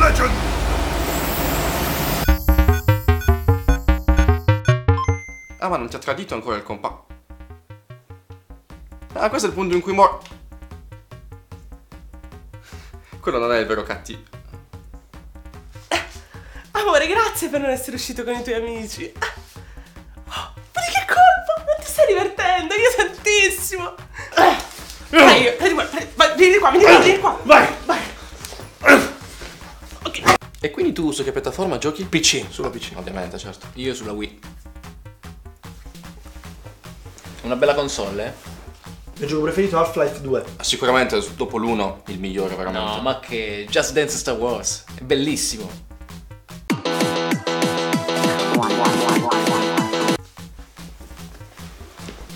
Legend! Ah, ma non ti ha tradito ancora il compa. Ah, questo è il punto in cui muore. Quello non è il vero cattivo. Amore, grazie per non essere uscito con i tuoi amici. Oh, ma di che colpa? Ma ti stai divertendo? Io tantissimo. Prendi qua, prendi- vai, vieni qua, vieni qua, vieni qua. Vai! Vai. E quindi tu su che piattaforma giochi? PC. Sulla PC, ovviamente, certo. Io sulla Wii. Una bella console, eh? Il gioco preferito è Half-Life 2. Sicuramente dopo l'uno il migliore, veramente. No, ma che Just Dance Star Wars. È bellissimo.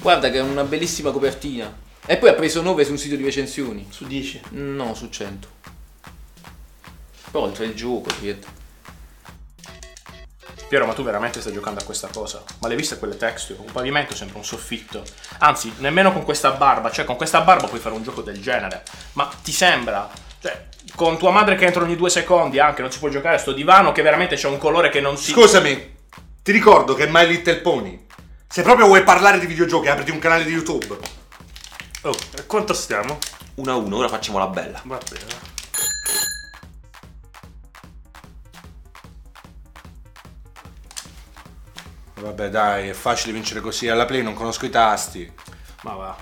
Guarda che è una bellissima copertina. E poi ha preso 9 su un sito di recensioni. Su 10. No, su 100. Oltre il gioco, Pietro. Piero, ma tu veramente stai giocando a questa cosa? Ma le viste quelle texture? Un pavimento sembra un soffitto. Anzi, nemmeno con questa barba, cioè con questa barba puoi fare un gioco del genere. Ma ti sembra? Cioè, con tua madre che entra ogni due secondi anche, non si può giocare a sto divano che veramente c'è un colore che non si... Scusami, ti ricordo che è My Little Pony. Se proprio vuoi parlare di videogiochi, apriti un canale di YouTube. Oh, quanto stiamo? 1 a 1, ora facciamo la bella. Va bene. Vabbè, dai, è facile vincere così. Alla Play non conosco i tasti. Ma va.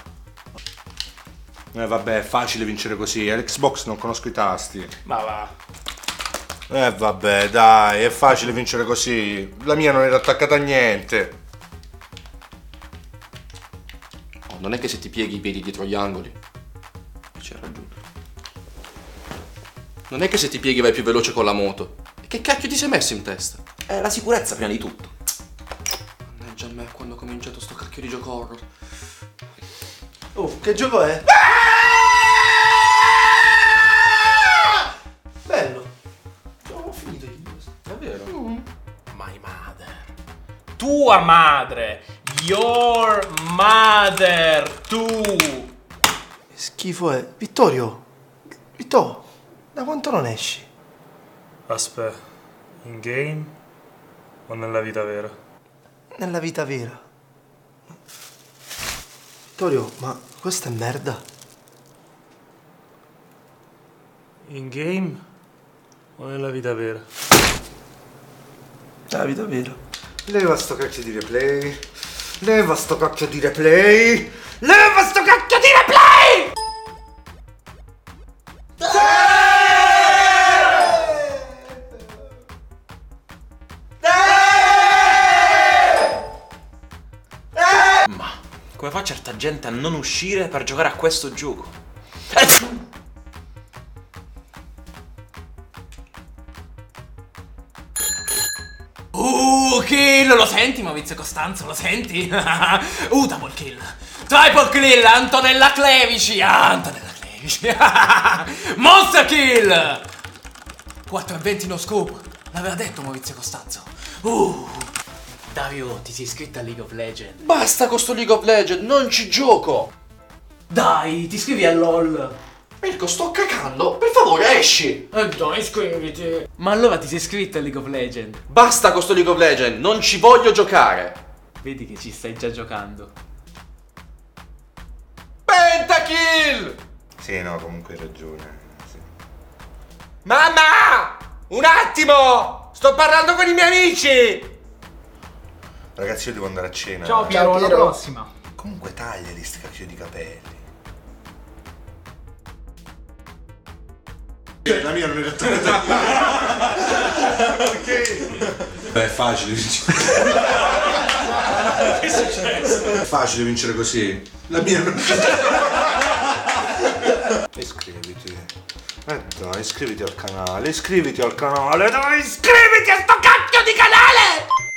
Eh, vabbè, è facile vincere così. All'Xbox non conosco i tasti. Ma va. Eh, vabbè, dai, è facile vincere così. La mia non era attaccata a niente. Oh, non è che se ti pieghi i piedi dietro gli angoli. C'è ragione. Non è che se ti pieghi vai più veloce con la moto. E che cacchio ti sei messo in testa? È la sicurezza prima di tutto. Quando ho cominciato sto cacchio di gioco horror. Oh, che gioco è? Bello. Ho finito di questo. Davvero? My mother. Tua madre. Your mother. Tu. Che schifo è. Vittorio. Vittorio, da quanto non esci? Aspetta, in game o nella vita vera? Nella vita vera. Vittorio, ma questa è merda. In game o nella vita vera? Nella vita vera. Leva sto cacchio di replay. Leva sto cacchio di replay. Leva sto cacchio di replay! Come fa certa gente a non uscire per giocare a questo gioco? Eh, Uh, kill! Lo senti, Maurizio Costanzo? Lo senti? uh, double kill! Triple kill! Antonella Clevici! Ah, Antonella Clevici! Monster kill! 4 e 20 no scope! L'aveva detto Maurizio Costanzo! Uh! Dario, ti sei iscritto a League of Legends? Basta con sto League of Legends, non ci gioco! Dai, ti iscrivi a LOL! Mirko, sto cacando! Per favore, esci! Eh dai, iscriviti! Ma allora ti sei iscritto a League of Legends? Basta con sto League of Legends, non ci voglio giocare! Vedi che ci stai già giocando. Pentakill! Sì, no, comunque hai ragione. sì. Mamma! Un attimo! Sto parlando con i miei amici! Ragazzi, io devo andare a cena. Ciao Piero, alla prossima. Comunque tagliali sti cacchio di capelli. La mia non era attaccata. Beh, è facile vincere. È facile vincere così. La mia non Iscriviti. Eh dai, iscriviti al canale, iscriviti al canale, dai, iscriviti a sto cacchio di canale!